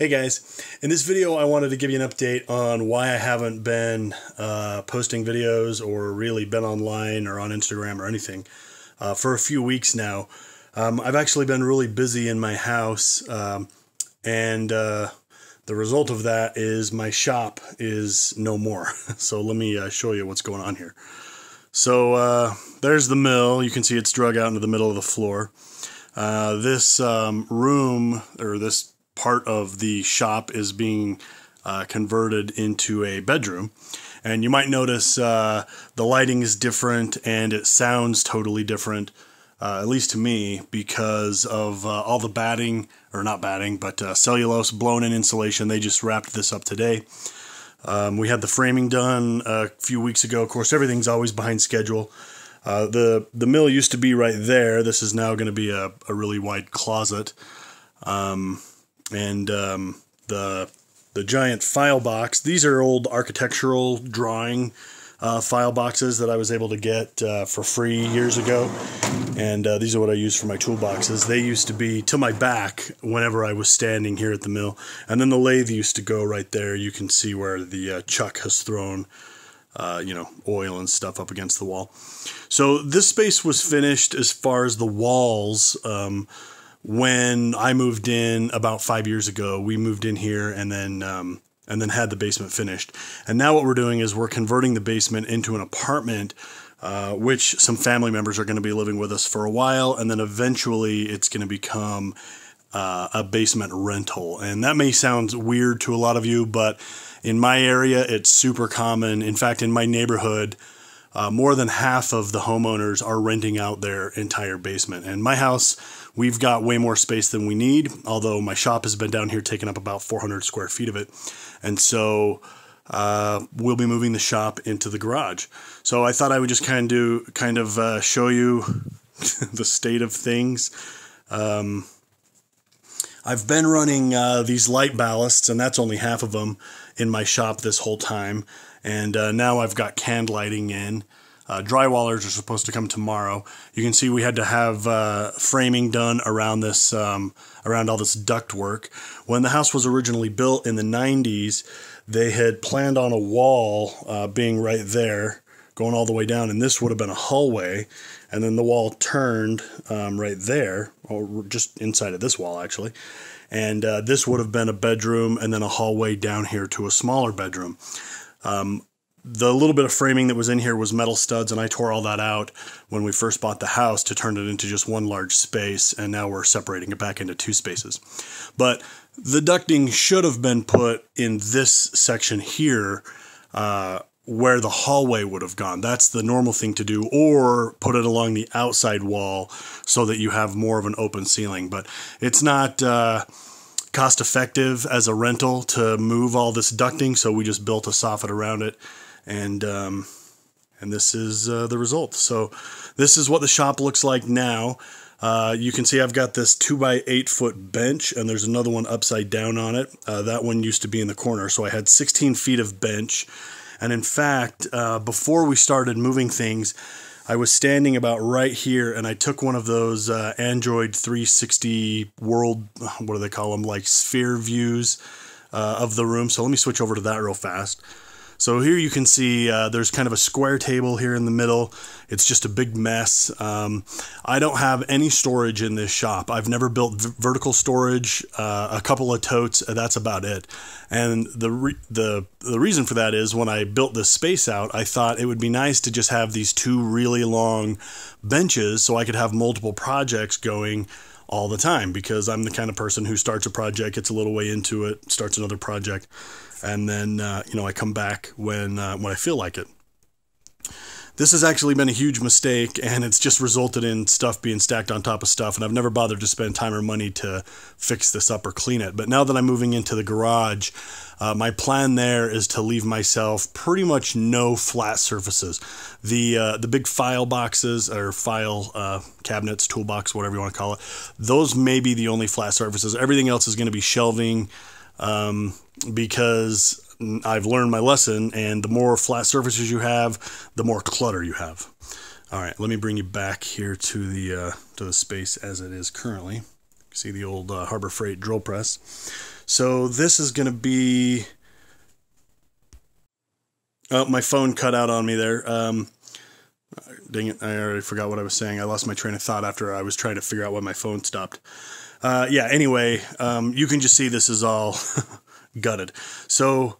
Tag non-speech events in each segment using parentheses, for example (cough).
Hey guys, in this video I wanted to give you an update on why I haven't been uh, posting videos or really been online or on Instagram or anything uh, for a few weeks now. Um, I've actually been really busy in my house um, and uh, the result of that is my shop is no more. (laughs) so let me uh, show you what's going on here. So uh, there's the mill. You can see it's drug out into the middle of the floor. Uh, this um, room or this part of the shop is being uh, converted into a bedroom. And you might notice uh, the lighting is different and it sounds totally different, uh, at least to me, because of uh, all the batting, or not batting, but uh, cellulose blown in insulation. They just wrapped this up today. Um, we had the framing done a few weeks ago. Of course, everything's always behind schedule. Uh, the the mill used to be right there. This is now going to be a, a really wide closet. Um, and um, the the giant file box. These are old architectural drawing uh, file boxes that I was able to get uh, for free years ago, and uh, these are what I use for my toolboxes. They used to be to my back whenever I was standing here at the mill, and then the lathe used to go right there. You can see where the uh, chuck has thrown. Uh, you know, oil and stuff up against the wall. So this space was finished as far as the walls. Um, when I moved in about five years ago, we moved in here and then um, and then had the basement finished. And now what we're doing is we're converting the basement into an apartment, uh, which some family members are going to be living with us for a while, and then eventually it's going to become uh, a basement rental. And that may sound weird to a lot of you, but in my area, it's super common. In fact, in my neighborhood. Uh, more than half of the homeowners are renting out their entire basement. And my house, we've got way more space than we need, although my shop has been down here taking up about 400 square feet of it. And so uh, we'll be moving the shop into the garage. So I thought I would just kind of kind of uh, show you (laughs) the state of things. Um, I've been running uh, these light ballasts, and that's only half of them in my shop this whole time. And uh, now I've got canned lighting in. Uh, drywallers are supposed to come tomorrow. You can see we had to have uh, framing done around this, um, around all this duct work. When the house was originally built in the 90s, they had planned on a wall uh, being right there, going all the way down, and this would have been a hallway. And then the wall turned um, right there, or just inside of this wall actually. And uh, this would have been a bedroom, and then a hallway down here to a smaller bedroom. Um, the little bit of framing that was in here was metal studs, and I tore all that out when we first bought the house to turn it into just one large space, and now we're separating it back into two spaces. But the ducting should have been put in this section here, uh, where the hallway would have gone. That's the normal thing to do, or put it along the outside wall so that you have more of an open ceiling. But it's not. Uh, cost effective as a rental to move all this ducting, so we just built a soffit around it and um, and this is uh, the result. So this is what the shop looks like now. Uh, you can see I've got this two by eight foot bench, and there's another one upside down on it. Uh, that one used to be in the corner, so I had 16 feet of bench. And in fact, uh, before we started moving things, I was standing about right here, and I took one of those uh, Android 360 world, what do they call them, like sphere views uh, of the room. So let me switch over to that real fast. So here you can see uh, there's kind of a square table here in the middle. It's just a big mess. Um, I don't have any storage in this shop. I've never built vertical storage, uh, a couple of totes, that's about it. And the, the, the reason for that is when I built this space out, I thought it would be nice to just have these two really long benches so I could have multiple projects going all the time because I'm the kind of person who starts a project, gets a little way into it, starts another project and then uh, you know I come back when uh, when I feel like it. This has actually been a huge mistake, and it's just resulted in stuff being stacked on top of stuff. And I've never bothered to spend time or money to fix this up or clean it. But now that I'm moving into the garage, uh, my plan there is to leave myself pretty much no flat surfaces. The uh, the big file boxes or file uh, cabinets, toolbox, whatever you want to call it, those may be the only flat surfaces. Everything else is going to be shelving, um, because I've learned my lesson, and the more flat surfaces you have, the more clutter you have. All right, let me bring you back here to the uh, to the space as it is currently. See the old uh, Harbor Freight drill press. So this is going to be. Oh, my phone cut out on me there. Um, dang it, I already forgot what I was saying. I lost my train of thought after I was trying to figure out why my phone stopped. Uh, yeah, anyway, um, you can just see this is all (laughs) gutted. So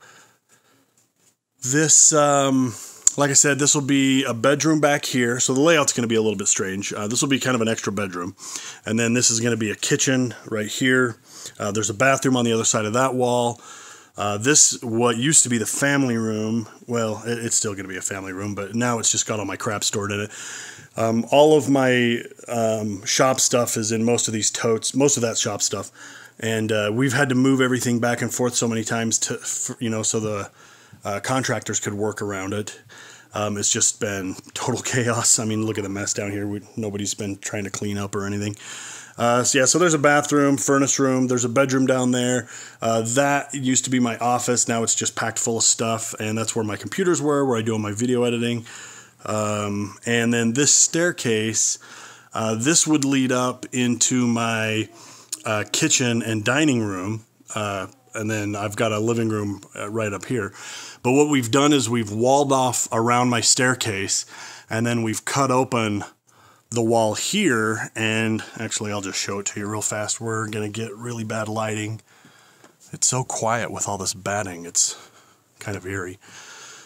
this, um, like I said, this will be a bedroom back here. So the layout's going to be a little bit strange. Uh, this will be kind of an extra bedroom. And then this is going to be a kitchen right here. Uh, there's a bathroom on the other side of that wall. Uh, this, what used to be the family room, well, it, it's still going to be a family room, but now it's just got all my crap stored in it. Um, all of my um, shop stuff is in most of these totes, most of that shop stuff. And uh, we've had to move everything back and forth so many times to, for, you know, so the uh, contractors could work around it. Um, it's just been total (laughs) chaos. I mean, look at the mess down here. We, nobody's been trying to clean up or anything. Uh, so yeah, so there's a bathroom, furnace room. There's a bedroom down there. Uh, that used to be my office. Now it's just packed full of stuff, and that's where my computers were, where I do all my video editing. Um, and then this staircase, uh, this would lead up into my uh, kitchen and dining room. Uh, and then I've got a living room uh, right up here. But what we've done is we've walled off around my staircase, and then we've cut open the wall here, and actually I'll just show it to you real fast. We're going to get really bad lighting. It's so quiet with all this batting. It's kind of eerie.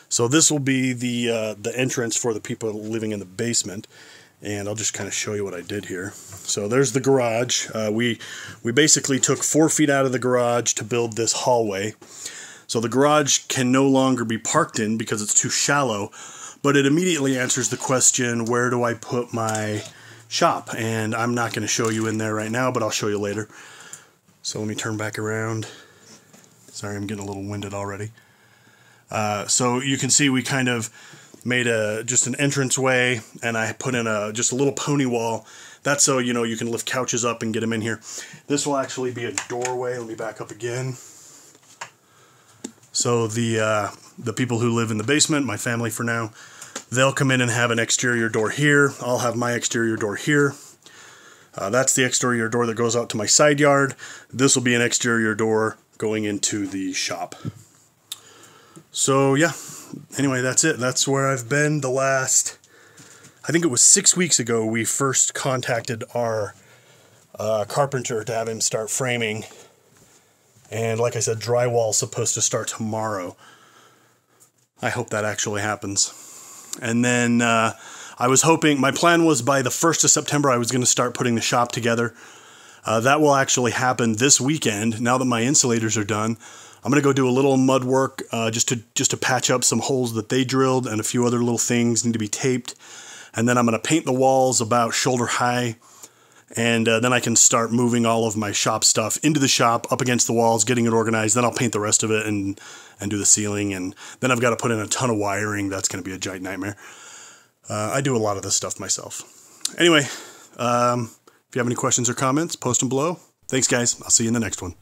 So this will be the uh, the entrance for the people living in the basement, and I'll just kind of show you what I did here. So there's the garage. Uh, we we basically took four feet out of the garage to build this hallway. So the garage can no longer be parked in because it's too shallow but it immediately answers the question where do I put my shop? And I'm not going to show you in there right now, but I'll show you later. So let me turn back around. Sorry, I'm getting a little winded already. Uh, so you can see we kind of made a just an entrance way, and I put in a just a little pony wall. That's so you know you can lift couches up and get them in here. This will actually be a doorway. Let me back up again. So the uh, the people who live in the basement, my family for now, they'll come in and have an exterior door here. I'll have my exterior door here. Uh, that's the exterior door that goes out to my side yard. This will be an exterior door going into the shop. So yeah, anyway, that's it. That's where I've been the last, I think it was six weeks ago, we first contacted our uh, carpenter to have him start framing and like I said, drywall is supposed to start tomorrow. I hope that actually happens. And then uh, I was hoping, my plan was by the 1st of September, I was going to start putting the shop together. Uh, that will actually happen this weekend. Now that my insulators are done, I'm going to go do a little mud work uh, just to just to patch up some holes that they drilled, and a few other little things need to be taped. And then I'm going to paint the walls about shoulder high and uh, then I can start moving all of my shop stuff into the shop, up against the walls, getting it organized. Then I'll paint the rest of it and and do the ceiling, and then I've got to put in a ton of wiring. That's going to be a giant nightmare. Uh, I do a lot of this stuff myself. Anyway, um, if you have any questions or comments, post them below. Thanks, guys. I'll see you in the next one.